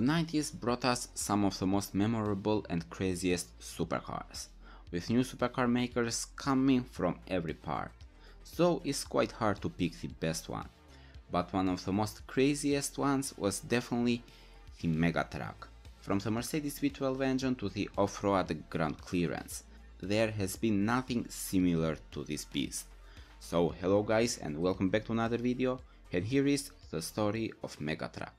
90s brought us some of the most memorable and craziest supercars, with new supercar makers coming from every part, so it's quite hard to pick the best one. But one of the most craziest ones was definitely the Mega Track. From the Mercedes V12 engine to the off-road ground clearance, there has been nothing similar to this beast. So hello guys and welcome back to another video and here is the story of Mega Track.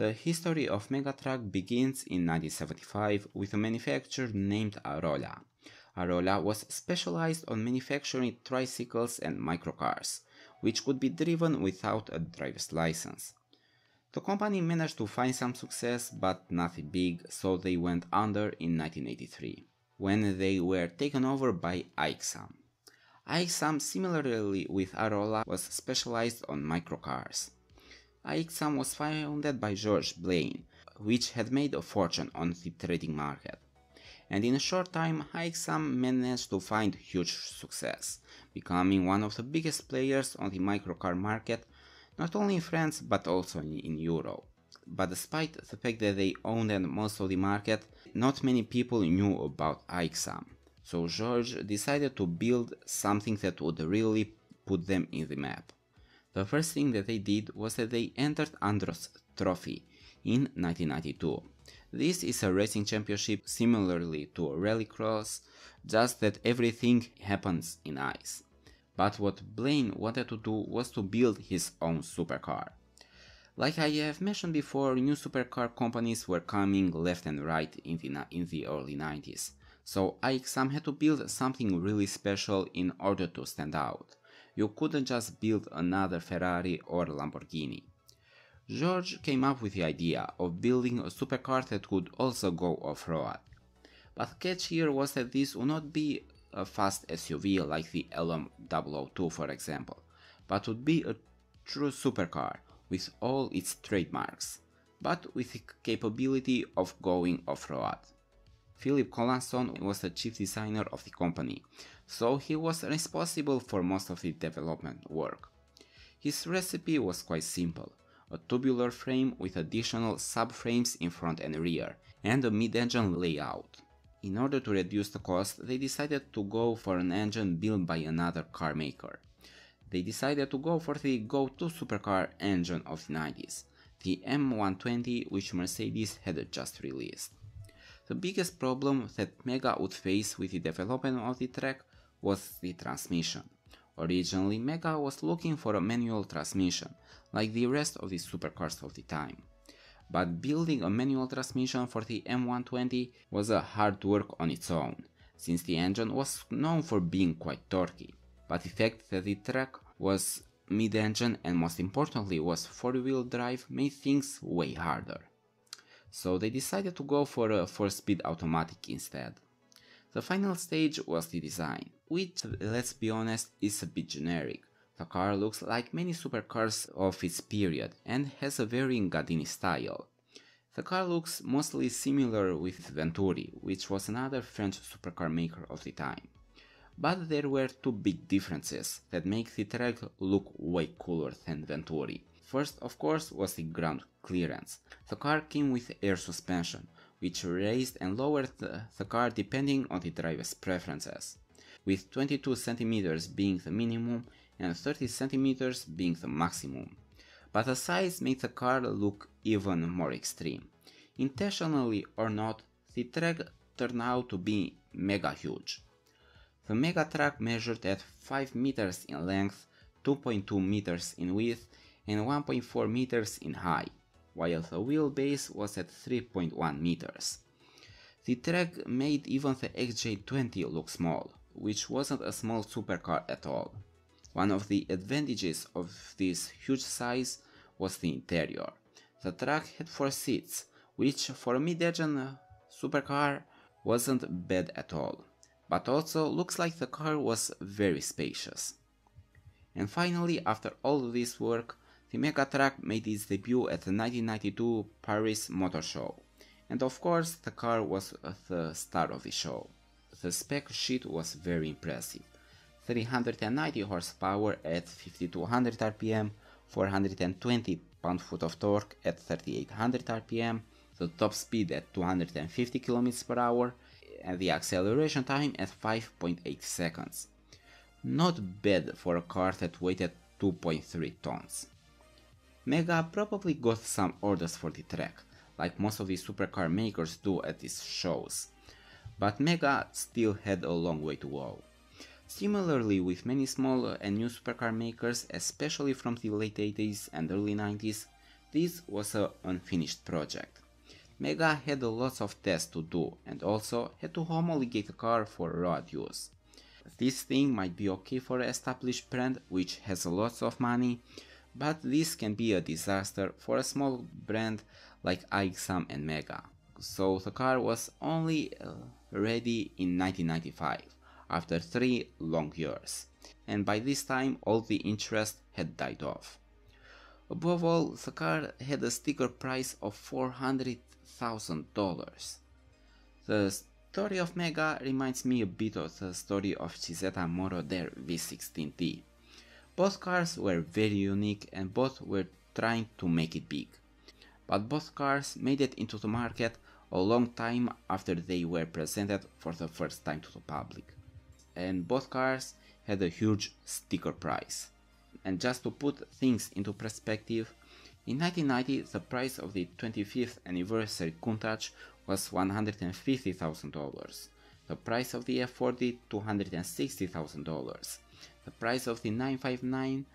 The history of Mega Track begins in 1975 with a manufacturer named Arolla. Arolla was specialized on manufacturing tricycles and microcars, which could be driven without a driver's license. The company managed to find some success but nothing big, so they went under in 1983, when they were taken over by Aixam. Aixam, similarly with Arolla, was specialized on microcars. Aixam was founded by George Blaine, which had made a fortune on the trading market. And in a short time, Aixam managed to find huge success, becoming one of the biggest players on the microcar market, not only in France but also in Europe. But despite the fact that they owned most of the market, not many people knew about Aixam. So George decided to build something that would really put them in the map. The first thing that they did was that they entered Andros Trophy in 1992. This is a racing championship similarly to a rallycross, just that everything happens in ice. But what Blaine wanted to do was to build his own supercar. Like I have mentioned before, new supercar companies were coming left and right in the, in the early 90s, so Aixam had to build something really special in order to stand out you couldn't just build another Ferrari or Lamborghini. George came up with the idea of building a supercar that could also go off-road. But catch here was that this would not be a fast SUV like the LM002 for example, but would be a true supercar with all its trademarks, but with the capability of going off-road. Philip Collinson was the chief designer of the company, so he was responsible for most of the development work. His recipe was quite simple, a tubular frame with additional subframes in front and rear, and a mid-engine layout. In order to reduce the cost, they decided to go for an engine built by another car maker. They decided to go for the go-to supercar engine of the 90s, the M120 which Mercedes had just released. The biggest problem that Mega would face with the development of the track was the transmission. Originally, Mega was looking for a manual transmission, like the rest of the supercars of the time. But building a manual transmission for the M120 was a hard work on its own, since the engine was known for being quite torquey. But the fact that the track was mid-engine and most importantly was 4-wheel drive made things way harder so they decided to go for a 4-speed automatic instead. The final stage was the design, which, let's be honest, is a bit generic. The car looks like many supercars of its period and has a very Gandini style. The car looks mostly similar with Venturi, which was another French supercar maker of the time. But there were two big differences that make the track look way cooler than Venturi. First, of course, was the ground clearance. The car came with air suspension, which raised and lowered the, the car depending on the driver's preferences, with 22 cm being the minimum and 30 cm being the maximum. But the size made the car look even more extreme. Intentionally or not, the track turned out to be mega huge. The mega track measured at 5 meters in length, 2.2 meters in width and 1.4 meters in height, while the wheelbase was at 3.1 meters. The track made even the XJ220 look small, which wasn't a small supercar at all. One of the advantages of this huge size was the interior. The track had 4 seats, which for a mid-engine supercar wasn't bad at all, but also looks like the car was very spacious. And finally, after all this work, the Mega Track made its debut at the 1992 Paris Motor Show, and of course the car was the star of the show. The spec sheet was very impressive. 390 horsepower at 5200 rpm, 420 pound-foot of torque at 3800 rpm, the top speed at 250 km per hour, and the acceleration time at 5.8 seconds. Not bad for a car that weighed 2.3 tons. Mega probably got some orders for the track, like most of the supercar makers do at these shows, but Mega still had a long way to go. Similarly with many small and new supercar makers, especially from the late 80s and early 90s, this was an unfinished project. Mega had lots of tests to do and also had to homologate a car for road use. This thing might be okay for an established brand which has lots of money, but this can be a disaster for a small brand like Aixam and Mega. So the car was only uh, ready in 1995, after three long years, and by this time all the interest had died off. Above all, the car had a sticker price of $400,000. The story of Mega reminds me a bit of the story of Cizeta Moroder V16T. Both cars were very unique and both were trying to make it big. But both cars made it into the market a long time after they were presented for the first time to the public. And both cars had a huge sticker price. And just to put things into perspective, in 1990 the price of the 25th anniversary Countach was $150,000. The price of the F40 $260,000. The price of the 959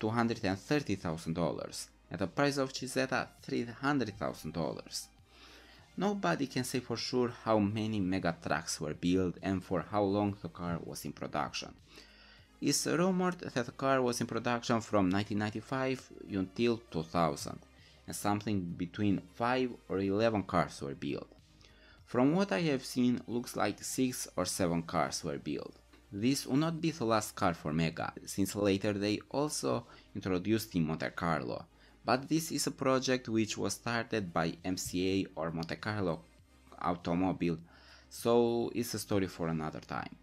$230,000 and the price of Cizeta $300,000. Nobody can say for sure how many mega tracks were built and for how long the car was in production. It's rumored that the car was in production from 1995 until 2000, and something between 5 or 11 cars were built. From what I have seen, looks like 6 or 7 cars were built. This will not be the last car for Mega, since later they also introduced the Monte Carlo, but this is a project which was started by MCA or Monte Carlo Automobile, so it's a story for another time.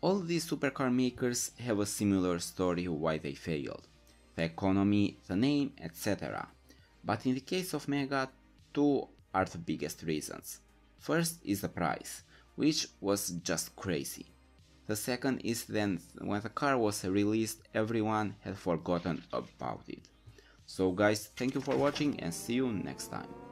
All these supercar makers have a similar story why they failed. The economy, the name, etc. But in the case of Mega, two are the biggest reasons. First is the price, which was just crazy. The second is then when the car was released everyone had forgotten about it. So guys, thank you for watching and see you next time.